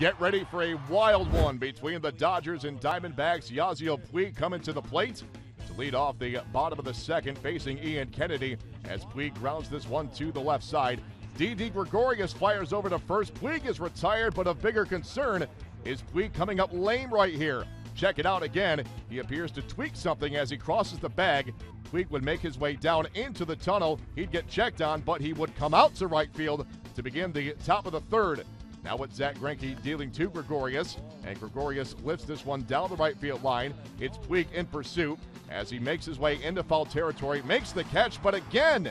Get ready for a wild one between the Dodgers and Diamondbacks. Yasiel Puig coming to the plate to lead off the bottom of the second, facing Ian Kennedy as Puig grounds this one to the left side. Didi Gregorius fires over to first. Puig is retired, but a bigger concern is Puig coming up lame right here. Check it out again. He appears to tweak something as he crosses the bag. Puig would make his way down into the tunnel. He'd get checked on, but he would come out to right field to begin the top of the third. Now with Zack Greinke dealing to Gregorius, and Gregorius lifts this one down the right field line. It's Puig in pursuit as he makes his way into foul territory, makes the catch, but again,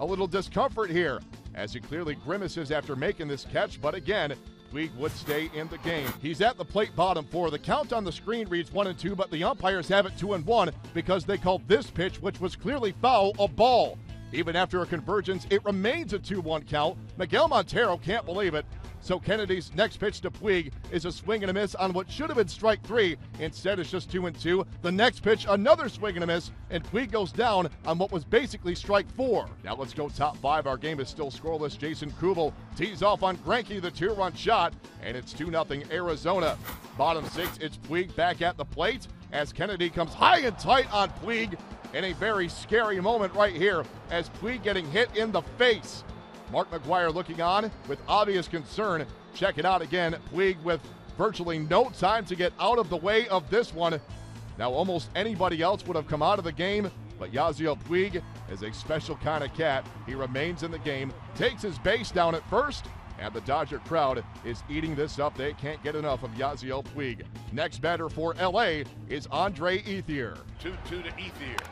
a little discomfort here as he clearly grimaces after making this catch, but again, Puig would stay in the game. He's at the plate bottom four. The count on the screen reads one and two, but the umpires have it two and one because they called this pitch, which was clearly foul, a ball. Even after a convergence, it remains a 2 1 count. Miguel Montero can't believe it so Kennedy's next pitch to Puig is a swing and a miss on what should have been strike three. Instead, it's just two and two. The next pitch, another swing and a miss, and Puig goes down on what was basically strike four. Now let's go top five. Our game is still scoreless. Jason Kubel tees off on Greinke, the two-run shot, and it's 2 0 Arizona. Bottom six, it's Puig back at the plate as Kennedy comes high and tight on Puig in a very scary moment right here as Puig getting hit in the face. Mark McGwire looking on with obvious concern. Check it out again. Puig with virtually no time to get out of the way of this one. Now, almost anybody else would have come out of the game, but Yasiel Puig is a special kind of cat. He remains in the game, takes his base down at first, and the Dodger crowd is eating this up. They can't get enough of Yasiel Puig. Next batter for LA is Andre Ethier. 2 2 to Ethier.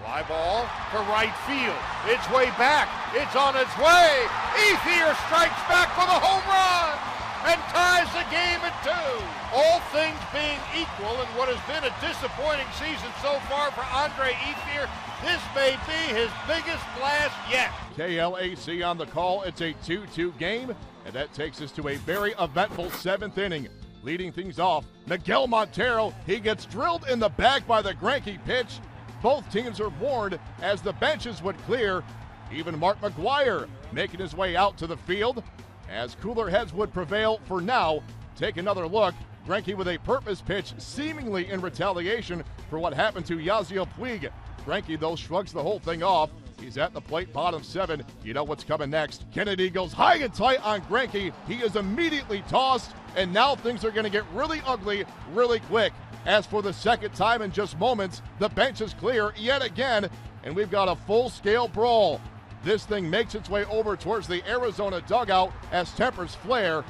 Fly ball to right field. It's way back. It's on its way. Ethier strikes back for the home run and ties the game at two. All things being equal in what has been a disappointing season so far for Andre Ethier, this may be his biggest blast yet. KLAC on the call. It's a 2 2 game, and that takes us to a very eventful seventh inning. Leading things off, Miguel Montero. He gets drilled in the back by the Greinke pitch. Both teams are warned as the benches would clear. Even Mark McGwire making his way out to the field as cooler heads would prevail for now. Take another look. Greinke with a purpose pitch, seemingly in retaliation for what happened to Yasiel Puig. Greinke, though, shrugs the whole thing off. He's at the plate, bottom seven. You know what's coming next. Kennedy goes high and tight on Greinke. He is immediately tossed, and now things are going to get really ugly really quick. As for the second time in just moments, the bench is clear yet again, and we've got a full scale brawl. This thing makes its way over towards the Arizona dugout as tempers flare.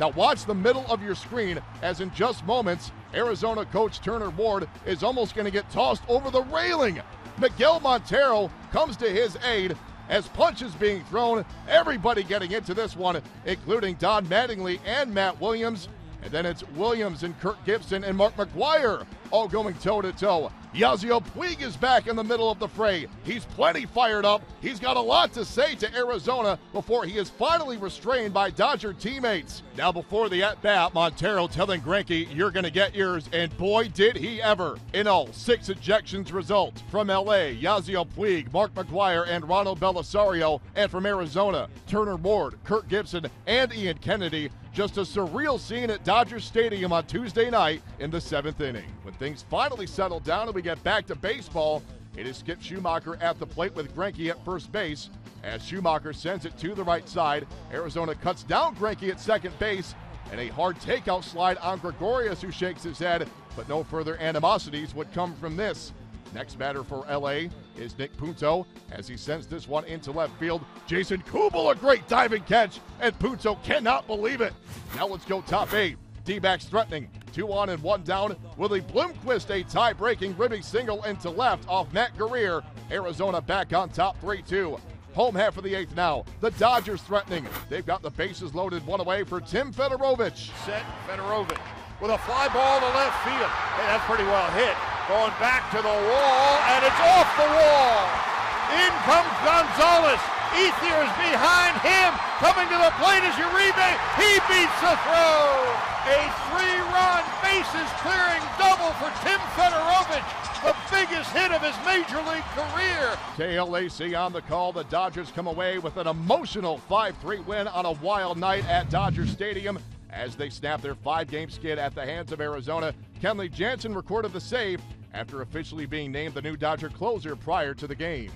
Now, watch the middle of your screen as in just moments, Arizona coach Turner Ward is almost going to get tossed over the railing. Miguel Montero comes to his aid as punches being thrown. Everybody getting into this one, including Don Mattingly and Matt Williams. And then it's Williams and Kirk Gibson and Mark McGwire all going toe to toe. Yasiel Puig is back in the middle of the fray. He's plenty fired up. He's got a lot to say to Arizona before he is finally restrained by Dodger teammates. Now, before the at bat, Montero telling Greinke, You're going to get yours. And boy, did he ever. In all, six ejections result from LA, Yasiel Puig, Mark McGwire, and Ronald Belisario. And from Arizona, Turner Ward, Kirk Gibson, and Ian Kennedy. Just a surreal scene at Dodger Stadium on Tuesday night in the seventh inning. When things finally settle down and we get back to baseball, it is Skip Schumaker at the plate with Greinke at first base. As Schumaker sends it to the right side, Arizona cuts down Greinke at second base, and a hard takeout slide on Gregorius, who shakes his head, but no further animosities would come from this. Next batter for LA is Nick Punto as he sends this one into left field. Jason Kubel, a great diving catch, and Punto cannot believe it. Now let's go top eight. D backs threatening. Two on and one down. Willie Bloomquist, a tie breaking ribbing single into left off Matt Guerrier. Arizona back on top 3 2. Home half of the eighth now. The Dodgers threatening. They've got the bases loaded one away for Tim Federowicz. Set Federowicz with a fly ball to left field. Hey, that's pretty well hit. Going back to the wall, and it's off the wall. In comes Gonzalez. Ethier is behind him. Coming to the plate is Uribe. He beats the throw. A three-run bases clearing double for Tim Federowicz. The biggest hit of his major league career. KLAC on the call. The Dodgers come away with an emotional 5 3 win on a wild night at Dodger Stadium As they snap their five game skid at the hands of Arizona, Kenley Jansen recorded the save after officially being named the new Dodger closer prior to the game.